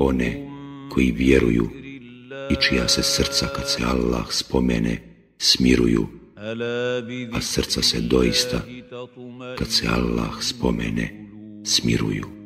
One koji vjeruju i čija se srca kad se Allah spomene smiruju, a srca se doista kad se Allah spomene smiruju.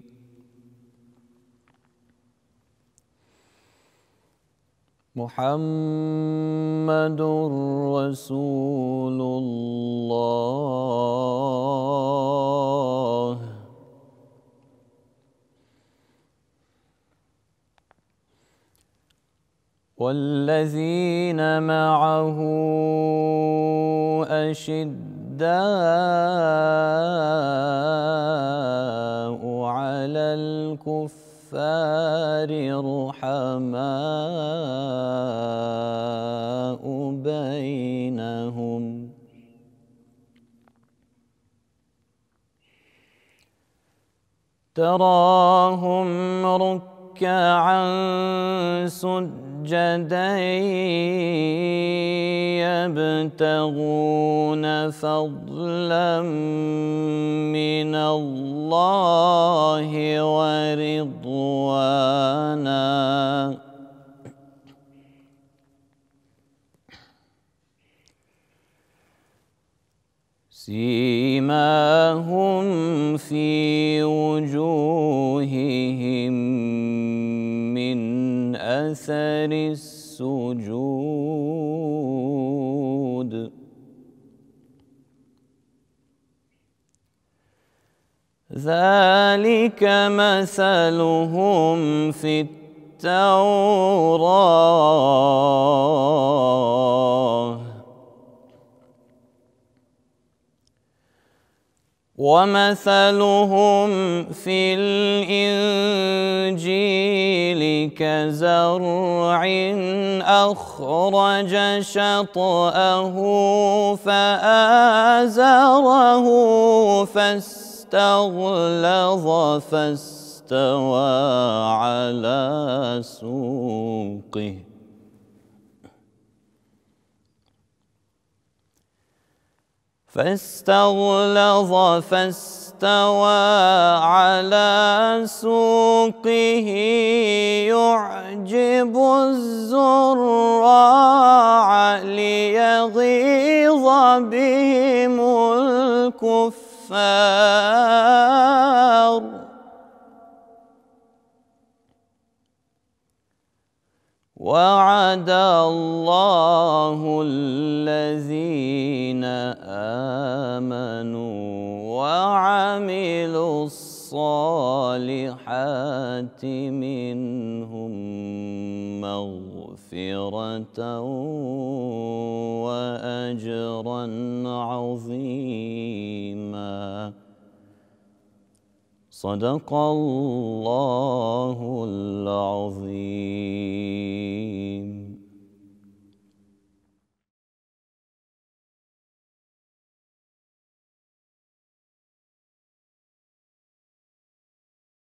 محمد رسول الله. والذين معه أشداء على الكفر الكفار رحماء بينهم. تراهم ركعا سجدا يبتغون فضلا من الله ورضوانا. سيماهم في وجوههم أثر السجود. ذلك مثلهم في التوراة. ومثلهم في الإنجيل كزرع أخرج شطأه فآزره فاستغلظ فاستوى على سوقه. فاستغلظ فاستوى على سوقه يعجب الزراع ليغيظ بهم الكفار. وعد الله الذين آمنوا وعملوا الصالحات منهم مغفرة وأجرا عظيما. صدق الله العظيم.